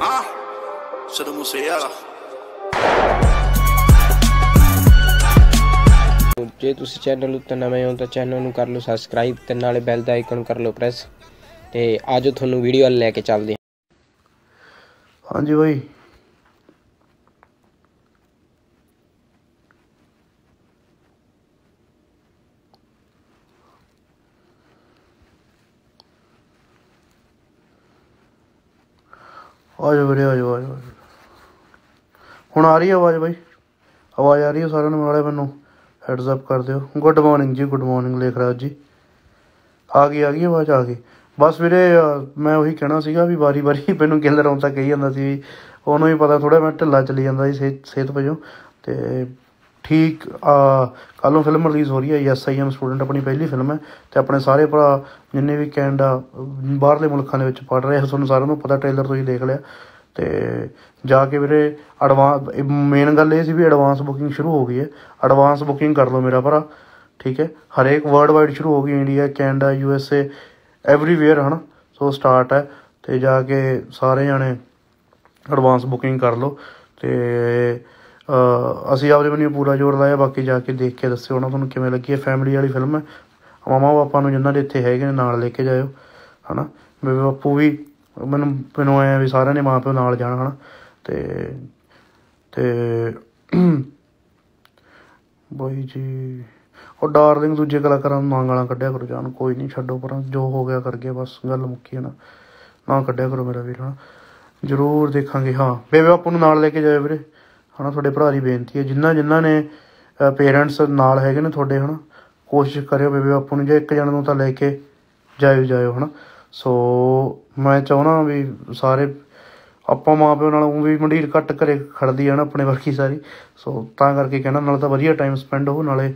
Ah, Sido Musiala. ਜੇ ਤੁਸੀਂ channel ਉੱਤੇ ਨਵੇਂ ਹੋ ਤਾਂ ਚੈਨਲ ਨੂੰ ਕਰ ਲਓ ਸਬਸਕ੍ਰਾਈਬ ਤੇ ਨਾਲੇ ਬੈਲ ਦਾ ਆਈਕਨ ਕਰ ਲਓ ਪ੍ਰੈਸ ਤੇ ਆਜੋ ਤੁਹਾਨੂੰ ਵੀਡੀਓ ਲੈ ਕੇ ਚੱਲਦੇ ਹਾਂ ਹਾਂਜੀ ਬਾਈ ਆ ਜਾ ਵੀਰੇ, ਆ ਜਾ ਆ ਜਾ ਹੁਣ ਆ ਰਹੀ ਹੈ ਆਵਾਜ਼ ਬਾਈ। ਆਵਾਜ਼ ਆ ਰਹੀ ਹੈ ਸਾਰਿਆਂ ਨੂੰ, ਨਾਲੇ ਮੈਨੂੰ ਹੈਡਸ ਅਪ ਕਰ ਦਿਓ। ਗੁੱਡ ਮਾਰਨਿੰਗ ਜੀ ਗੁੱਡ ਮਾਰਨਿੰਗ ਲੇਖ ਰਾਜ ਜੀ। ਆ ਗਈ ਆ ਗਈ ਆਵਾਜ਼, ਆ ਗਈ। ਬਸ ਵੀਰੇ ਮੈਂ ਉਹੀ ਕਹਿਣਾ ਸੀਗਾ ਵੀ ਵਾਰੀ ਵਾਰੀ ਮੈਨੂੰ ਗਿੱਲ ਰੌਂ ਤਾਂ ਕਹੀ ਜਾਂਦਾ ਸੀ ਵੀ ਉਹਨੂੰ ਹੀ ਪਤਾ ਥੋੜਾ ਮੈਂ ਢਿੱਲਾ ਚਲੀ ਜਾਂਦਾ ਸੀ ਸਿਹਤ ਸਿਹਤ ਵਜੋਂ। ਤੇ ਠੀਕ ਕੱਲ ਨੂੰ ਫਿਲਮ ਰਿਲੀਜ਼ ਹੋ ਰਹੀ ਹੈ ਐਸ ਆਈ ਐਮ ਸਟੂਡੈਂਟ ਆਪਣੀ ਪਹਿਲੀ ਫਿਲਮ ਹੈ ਤੇ ਆਪਣੇ ਸਾਰੇ ਭਰਾ ਜਿੰਨੇ ਵੀ ਕੈਨੇਡਾ, ਬਾਹਰਲੇ ਮੁਲਕਾਂ ਦੇ ਵਿੱਚ ਪੜ ਰਹੇ ਆ, ਤੁਹਾਨੂੰ ਸਾਰਿਆਂ ਨੂੰ ਪਤਾ ਟ੍ਰੇਲਰ ਹੀ ਦੇਖ ਲਿਆ। ਤੇ ਜਾ ਕੇ ਵੀਰੇ ਐਡਵਾਂਸ ਮੇਨ ਗੱਲ ਇਹ ਸੀ ਵੀ ਐਡਵਾਂਸ ਬੁਕਿੰਗ ਸ਼ੁਰੂ ਹੋ ਗਈ ਹੈ। ਐਡਵਾਂਸ ਬੁਕਿੰਗ ਕਰ ਲਓ ਮੇਰਾ ਭਰਾ, ਠੀਕ ਹੈ? ਹਰੇਕ ਵਰਲਡ ਵਾਈਡ ਸ਼ੁਰੂ ਹੋ ਗਈ India Canada U S A everywhere ਹਨ? ਸੋ ਸਟਾਰਟ ਹੈ। ਤੇ ਜਾ ਕੇ ਸਾਰੇ ਜਾਣੇ ਐਡਵਾਂਸ ਬੁਕਿੰਗ ਕਰ ਲਓ। ਤੇ ਅਸੀਂ ਆਪਦੇ ਵੱਲੋਂ ਪੂਰਾ ਜ਼ੋਰ ਲਾਇਆ, ਬਾਕੀ ਜਾ ਕੇ ਦੇਖ ਕੇ ਦੱਸਿਓ ਉਹਨਾਂ ਤੁਹਾਨੂੰ ਕਿਵੇਂ ਲੱਗੀ ਹੈ ਫੈਮਿਲੀ ਵਾਲੀ ਫਿਲਮ ਹੈ ਮਾਮਾ ਪਾਪਾ ਨੂੰ ਜਿਨ੍ਹਾਂ ਦੇ ਇੱਥੇ ਹੈਗੇ ਨੇ, ਨਾਲ ਲੈ ਕੇ ਜਾਇਓ, ਹਨਾ? ਬੇਬੇ ਬਾਪੂ ਵੀ ਮੈਨੂੰ ਮੈਨੂੰ ਐ ਵੀ ਸਾਰਿਆਂ ਨੇ ਮਾਂ ਪਿਓ ਨਾਲ ਜਾਣਾ, ਹਨਾ? ਤੇ ਤੇ ਬਾਈ ਜੀ, ਉਹ ਡਾਰਲਿੰਗ ਦੂਜੇ ਕਲਾਕਾਰਾਂ ਨੂੰ ਨਾ ਗਾਲਾਂ ਕੱਢਿਆ ਕਰੋ, ਜਾਨ ਕੋਈ ਨਹੀਂ, ਛੱਡੋ ਪਰ, ਜੋ ਹੋ ਗਿਆ ਕਰ ਗਿਆ ਬਸ ਗੱਲ ਮੁੱਕੀ ਹੈ ਨਾ। ਨਾ ਕੱਢਿਆ ਕਰੋ ਮੇਰਾ ਵੀਰ, ਹਨਾ? ਜ਼ਰੂਰ ਦੇਖਾਂਗੇ, ਹਾਂ। ਬੇਬੇ ਬਾਪੂ ਨੂੰ ਨਾਲ ਲੈ ਕੇ ਜਾਇਓ ਵੀਰੇ। ਹਨਾ, ਤੁਹਾਡੇ ਭਰਾ ਦੀ ਬੇਨਤੀ ਹੈ। ਜਿਨ੍ਹਾਂ ਜਿਨ੍ਹਾਂ ਨੇ ਪੇਰੈਂਟਸ ਨਾਲ ਹੈਗੇ ਨੇ ਤੁਹਾਡੇ, ਹਨਾ, ਕੋਸ਼ਿਸ਼ ਕਰਿਓ ਬੇਬੇ ਬਾਪੂ ਨੂੰ, ਜੇ ਇੱਕ ਜਣ ਨੂੰ ਤਾਂ ਲੈ ਕੇ ਜਾਇਓ ਜਾਇਓ, ਹਨਾ। ਸੋ, ਮੈਂ ਚਾਹੁੰਦਾ ਵੀ ਸਾਰੇ, ਆਪਾਂ ਮਾਂ ਪਿਓ ਨਾਲ ਊਂ ਵੀ ਮੰਡੀਰ ਘੱਟ ਘਰੇ ਖੜਦੀ ਹੈ ਨਾ ਆਪਣੇ ਵਰਗੀ ਸਾਰੀ। ਸੋ, ਤਾਂ ਕਰਕੇ ਕਹਿਣਾ, ਨਾਲ ਤਾਂ ਵਧੀਆ ਟਾਈਮ ਸਪੈਂਡ ਹੋ ਨਾਲੇ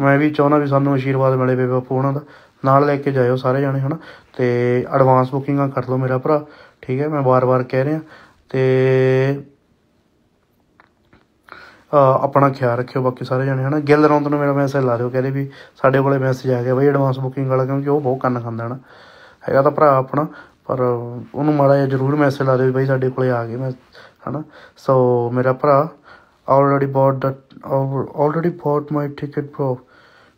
ਮੈਂ ਵੀ ਚਾਹੁੰਦਾ ਵੀ ਸਾਨੂੰ ਆਸ਼ੀਰਵਾਦ ਮਿਲੇ ਬੇਬੇ ਬਾਪੂ ਉਹਨਾਂ ਦਾ। ਨਾਲ ਲੈ ਕੇ ਜਾਇਓ ਸਾਰੇ ਜਾਣੇ, ਹਨਾ। ਤੇ ਐਡਵਾਂਸ ਬੁਕਿੰਗਾਂ ਕਰ ਲਓ ਮੇਰਾ ਭਰਾ, ਠੀਕ ਹੈ, ਮੈਂ ਵਾਰ-ਵਾਰ ਕਹਿ ਰਿਹਾ। ਤੇ ਆਪਣਾ ਖਿਆਲ ਰੱਖਿਓ ਬਾਕੀ ਸਾਰੇ ਜਣੇ, ਹਨਾ? ਗਿੱਲ ਰੌਂਦ ਨੂੰ ਮੇਰਾ ਮੈਸੇਜ ਲਾ ਦਿਓ, ਕਹਿੰਦੇ ਵੀ ਸਾਡੇ ਕੋਲੇ ਮੈਸੇਜ ਆ ਗਿਆ ਬਈ ਐਡਵਾਂਸ ਬੁਕਿੰਗ ਵਾਲਾ, ਕਿਉਂਕਿ ਉਹ ਬਹੁਤ ਕੰਨ ਖਾਂਦਾ, ਹਨਾ? ਹੈਗਾ ਤਾਂ ਭਰਾ ਆਪਣਾ, ਪਰ ਉਹਨੂੰ ਮਾੜਾ ਜਿਹਾ ਜ਼ਰੂਰ ਮੈਸੇਜ ਲਾ ਦਿਓ ਵੀ ਬਾਈ ਸਾਡੇ ਕੋਲੇ ਆ ਗਏ ਮੈਂ, ਹਨਾ? ਸੋ ਮੇਰਾ ਭਰਾ ਆਲਰੇਡੀ ਬੋਟ ਦਾ already bought my ticket pro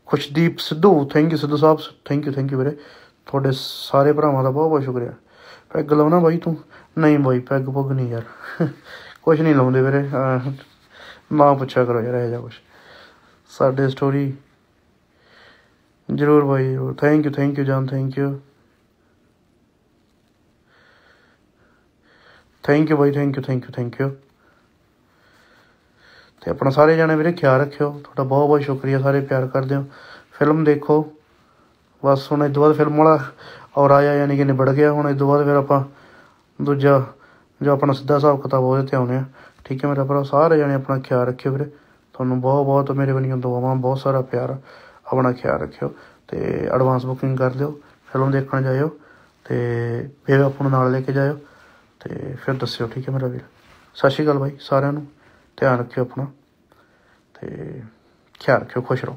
Khushdeep Sidhu thank you Sidhu Sahib thank you thank you ਵੀਰੇ। ਤੁਹਾਡੇ ਸਾਰੇ ਭਰਾਵਾਂ ਦਾ ਬਹੁਤ ਬਹੁਤ ਸ਼ੁਕਰੀਆ। ਪੈਗ ਲਾਉਣਾ ਬਾਈ ਤੂੰ? ਨਹੀਂ ਬਾਈ, ਪੈਗ ਪੁੱਗ ਨਹੀਂ ਯਾਰ। ਕੁਝ ਨਹੀਂ ਲਾਉਂਦੇ ਵੀਰੇ ਨਾ ਪੁੱਛਿਆ ਕਰੋ ਯਾਰ, ਇਹ ਜਿਹਾ ਕੁਛ। ਸਾਡੇ ਸਟੋਰੀ ਜ਼ਰੂਰ ਬਾਈ, ਜ਼ਰੂਰ। ਥੈਂਕ ਯੂ ਥੈਂਕ ਯੂ ਜਾਨ thank you thank you by thank you thank you thank you ਤੇ ਆਪਣਾ ਸਾਰੇ ਜਾਣੇ ਵੀਰੇ ਖਿਆਲ ਰੱਖਿਓ। ਤੁਹਾਡਾ ਬਹੁਤ ਬਹੁਤ ਸ਼ੁਕਰੀਆ, ਸਾਰੇ ਪਿਆਰ ਕਰਦੇ ਹੋ। ਫਿਲਮ ਦੇਖੋ। ਬਸ ਹੁਣ ਇਸ ਤੋਂ ਬਾਅਦ ਫਿਲਮ ਵਾਲਾ ਔਰ ਆਇਆ ਯਾਨੀ ਕਿ ਨਿਬੜ ਗਿਆ। ਹੁਣ ਇਸ ਤੋਂ ਬਾਅਦ ਫਿਰ ਆਪਾਂ ਦੂਜਾ ਜੋ ਆਪਣਾ ਸਿੱਧਾ ਹਿਸਾਬ ਕਿਤਾਬ ਉਹਦੇ ਤੇ ਆਉਣੇ ਆ। ਠੀਕ ਹੈ ਮੇਰਾ ਭਰਾ, ਸਾਰੇ ਜਣੇ ਆਪਣਾ ਖਿਆਲ ਰੱਖਿਓ ਵੀਰੇ। ਤੁਹਾਨੂੰ ਬਹੁਤ ਬਹੁਤ ਮੇਰੇ ਵੱਲੋਂ ਦੁਆਵਾਂ, ਬਹੁਤ ਸਾਰਾ ਪਿਆਰ, ਆਪਣਾ ਖਿਆਲ ਰੱਖਿਓ ਤੇ ਐਡਵਾਂਸ ਬੁਕਿੰਗ ਕਰ ਦਿਓ ਫਿਲਮ ਦੇਖਣ ਜਾਇਓ ਤੇ ਫਿਰ ਆਪਾਂ ਨੂੰ ਨਾਲ ਲੈ ਕੇ ਜਾਇਓ ਤੇ ਫਿਰ ਦੱਸਿਓ, ਠੀਕ ਹੈ ਮੇਰਾ ਵੀਰ। ਸਤਿ ਸ਼੍ਰੀ ਅਕਾਲ ਬਾਈ, ਸਾਰਿਆਂ ਨੂੰ। ਧਿਆਨ ਰੱਖਿਓ ਆਪਣਾ ਤੇ ਖਿਆਲ ਰੱਖਿਓ, ਖੁਸ਼ ਰਹੋ।